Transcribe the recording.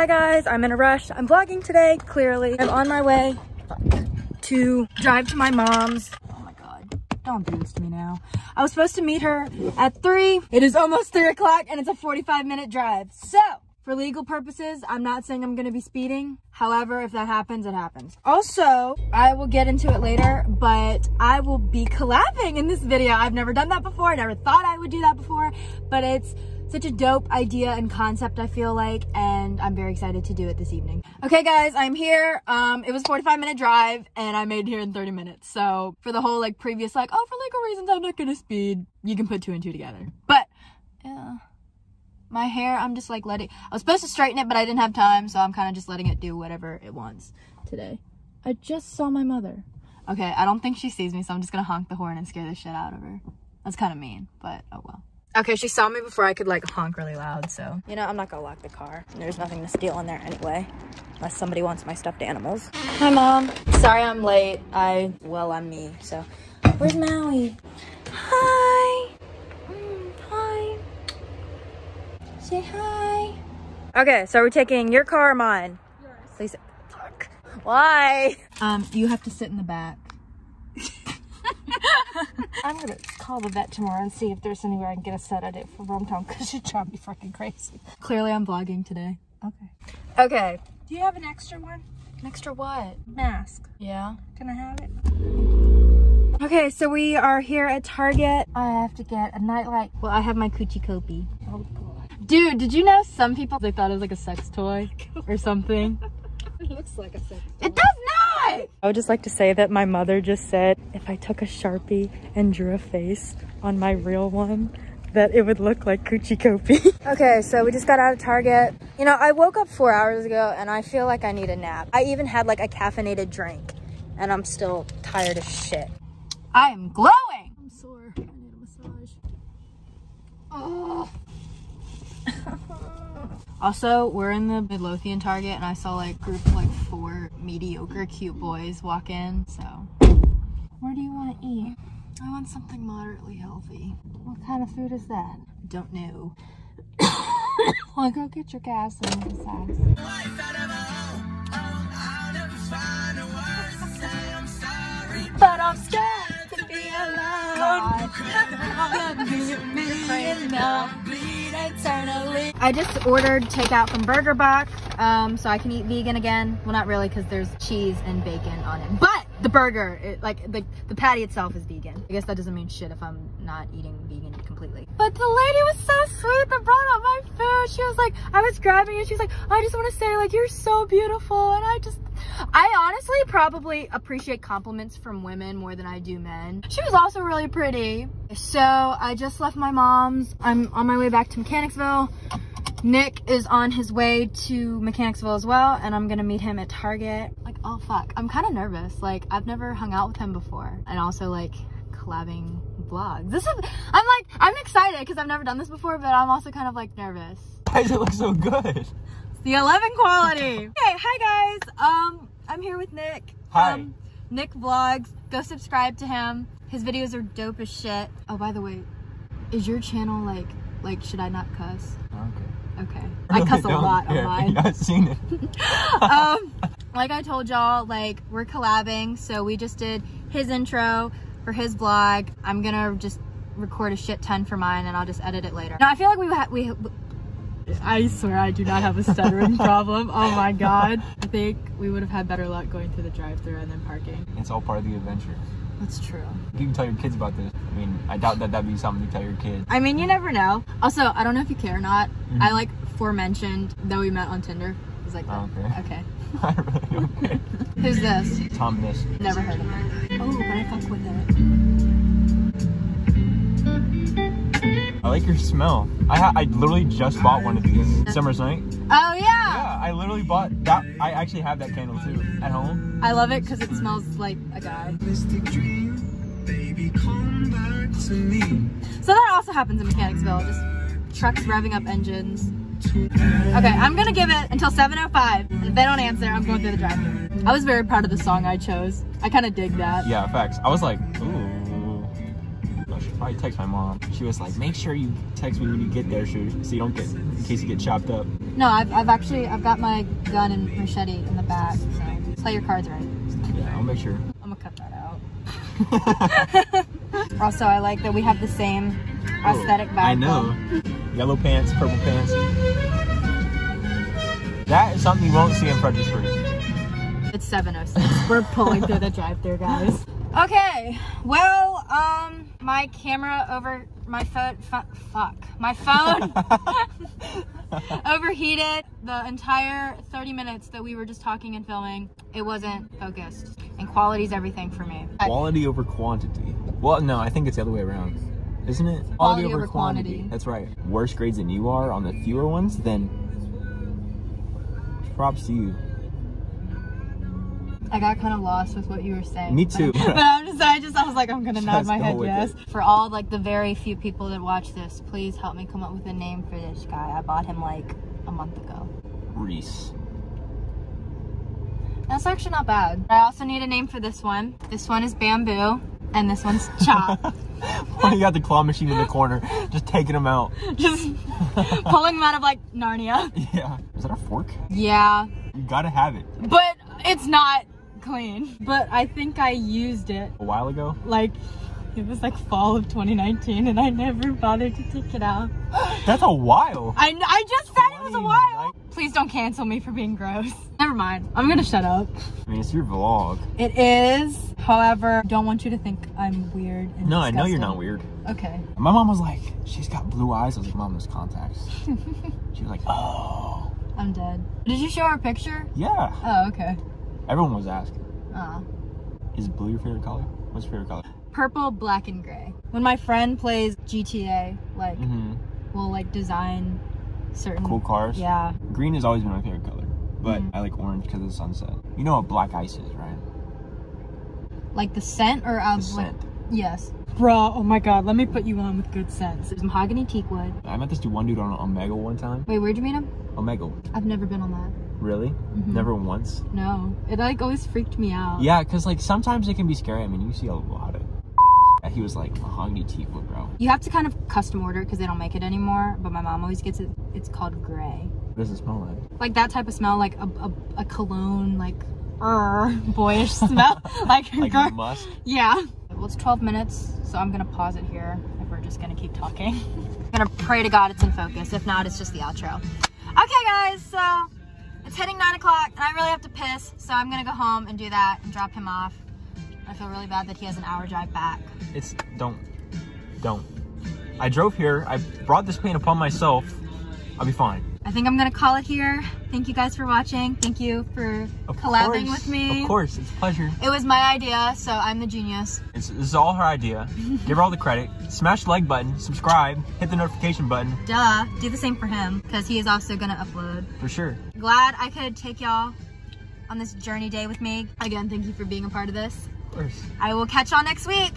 Hi guys, I'm in a rush. I'm vlogging today, clearly. I'm on my way to drive to my mom's. Oh my God, don't do this to me now. I was supposed to meet her at three. It is almost three o'clock and it's a 45 minute drive. So for legal purposes, I'm not saying I'm gonna be speeding. However, if that happens, it happens. Also, I will get into it later, but I will be collabing in this video. I've never done that before. I never thought I would do that before, but it's such a dope idea and concept, I feel like, and I'm very excited to do it this evening. Okay, guys, I'm here. Um, it was 45 minute drive, and I made it here in 30 minutes. So for the whole like previous like, oh, for legal reasons, I'm not gonna speed. You can put two and two together. But yeah, my hair, I'm just like letting. I was supposed to straighten it, but I didn't have time, so I'm kind of just letting it do whatever it wants today. I just saw my mother. Okay, I don't think she sees me, so I'm just gonna honk the horn and scare the shit out of her. That's kind of mean, but oh well. Okay, she saw me before I could like honk really loud, so. You know, I'm not gonna lock the car. There's nothing to steal in there anyway. Unless somebody wants my stuffed animals. Hi, Mom. Sorry I'm late. I, well, I'm me, so. Where's Maui? Hi. Mm, hi. Say hi. Okay, so we're taking your car or mine? Yours. Please. Fuck. Why? Um, you have to sit in the back. I'm gonna call the vet tomorrow and see if there's anywhere I can get a sedative for Rumtown because you drive me freaking crazy. Clearly I'm vlogging today. Okay. Okay. Do you have an extra one? An extra what? Mask. Yeah. Can I have it? Okay, so we are here at Target. I have to get a nightlight. Well, I have my Coochie Copy. Oh god. Dude, did you know some people, they thought it was like a sex toy or something? It looks like a sex. It does I would just like to say that my mother just said if I took a Sharpie and drew a face on my real one, that it would look like Coochie Copy. okay, so we just got out of Target. You know, I woke up four hours ago and I feel like I need a nap. I even had like a caffeinated drink and I'm still tired as shit. I am glowing! I'm sore. I need a massage. Oh. Also, we're in the Midlothian Target and I saw like a group of like four mediocre cute boys walk in, so. Where do you want to eat? I want something moderately healthy. What kind of food is that? Don't know. Well, go get your gas and massage. But I'm scared to be alone. I just ordered takeout from Burger Buck, um, so I can eat vegan again. Well, not really, because there's cheese and bacon on it. But the burger, it, like the the patty itself is vegan. I guess that doesn't mean shit if I'm not eating vegan completely. But the lady was so sweet that brought out my food. She was like, I was grabbing it. She's like, I just want to say, like, you're so beautiful, and I just. I honestly probably appreciate compliments from women more than I do men. She was also really pretty. So I just left my mom's. I'm on my way back to Mechanicsville. Nic is on his way to Mechanicsville as well, and I'm gonna meet him at Target. Oh fuck, I'm kind of nervous. Like, I've never hung out with him before, and also like collabing vlogs. This is, I'm like, I'm excited because I've never done this before, but I'm also kind of like nervous. Why does it look so good? The 11 quality. Okay, hi guys. Um, I'm here with Nic. Hi. Um, Nic Vlogs. Go subscribe to him. His videos are dope as shit. Oh, by the way, is your channel like, like, should I not cuss? Okay. Okay. I cuss a lot on yeah, mine. I've seen it. um, like I told y'all, like we're collabing, so we just did his intro for his vlog. I'm gonna just record a shit ton for mine, and I'll just edit it later. No, I feel like we ha- we. I swear I do not have a stuttering problem. Oh my god. I think we would have had better luck going through the drive-through and then parking. It's all part of the adventure. That's true. You can tell your kids about this. I mean, I doubt that that'd be something to tell your kids. I mean, you never know. Also, I don't know if you care or not. Mhm. I like forementioned that we met on Tinder. It was like, Oh, okay. okay. I really don't care. Who's this? Tom Misch. Never heard of him. Oh, but I fuck with it. I like your smell. I ha- I literally just bought one of these. Uh, Summer's night. Oh yeah. Yeah, I literally bought that. I actually have that candle too at home. I love it because it smells like a guy. So that also happens in Mechanicsville. Just trucks revving up engines. Okay, I'm gonna give it until 7:05. If they don't answer, I'm going through the drive-thru. I was very proud of the song I chose. I kind of dig that. Yeah, facts. I was like, ooh. Oh, shit. probably text my mom. She was like, make sure you text me when you get there, so, you don't get, in case you get chopped up. No, I've, I've actually, I've got my gun and machete in the back, so play your cards right. Yeah, I'll make sure. I'm gonna cut that. also, I like that we have the same aesthetic vibe. I know. Yellow pants, purple pants. That is something you won't see in Fredericksburg. It's 706. We're pulling through the drive-through, guys. Okay, well, um, my camera over my phone, fuck, my phone overheated the entire 30 minutes that we were just talking and filming. It wasn't focused, and quality's everything for me. Quality over quantity. Well, no, I think it's the other way around. Isn't it? Quality over quantity. That's right. Worse grades than you are on the fewer ones, then props to you. I got kind of lost with what you were saying. Me too. But, I'm just, I just, I was like, I'm gonna nod my go head yes. it. For all like the very few people that watch this, please help me come up with a name for this guy. I bought him like a month ago. Reese. That's actually not bad. I also need a name for this one. This one is Bamboo, and this one's Chop. Why you got the claw machine in the corner, just taking them out? just pulling them out of like Narnia. Yeah. Is that a fork? Yeah, You gotta have it. but it's not clean. But I think I used it A while ago. like it was like fall of 2019, and I never bothered to take it out. That's a while. I, I just said it was a while. 29 Please don't cancel me for being gross. Never mind. I'm gonna shut up. I mean, it's your vlog. It is, however, don't want you to think I'm weird. And No, I know you're not weird. Okay. My mom was like, she's got blue eyes. I was like, mom, those contacts. she was like, oh. I'm dead. Did you show her a picture? Yeah. Oh, okay. Everyone was asking, Oh. is blue your favorite color? What's your favorite color? Purple, black, and gray. When my friend plays GTA, like, Mm-hmm. we'll like design certain. Cool cars. Yeah. Green has always been my favorite color, but Mhm. I like orange because of the sunset. You know what black ice is, right? Like the scent or um, The like- scent. yes. Bruh, oh my god, let me put you on with good scents. It's mahogany teak wood. I met this dude, one dude on Omegle one time. Wait, where'd you meet him? Omegle. I've never been on that. Really? Mhm. Never once. No. It like always freaked me out. Yeah, because like sometimes it can be scary. I mean, you see a lot of. He was like mahogany teak wood, bro. You have to kind of custom order because they don't make it anymore. But my mom always gets it. It's called gray. What does it smell like? Like that type of smell, like a, a, a cologne, like er, boyish smell. like, Like musk. yeah. Well, it's 12 minutes, so I'm gonna pause it here if we're just gonna keep talking. I'm gonna pray to God it's in focus. If not, it's just the outro. Okay, guys, so it's hitting 9 o'clock, and I really have to piss, so I'm gonna go home and do that and drop him off. I feel really bad that he has an hour drive back. It's don't, don't. I drove here. I brought this pain upon myself. I'll be fine. I think I'm gonna call it here. Thank you guys for watching. Thank you for Of collabing course, with me. Of course, it's a pleasure. It was my idea, so I'm the genius. It's, this is all her idea. Give her all the credit. Smash the like button, subscribe, hit the notification button Duh. Do the same for him, because he is also gonna upload. for sure. Glad I could take y'all on this journey day with me. Again, thank you for being a part of this. Of course. I will catch y'all next week.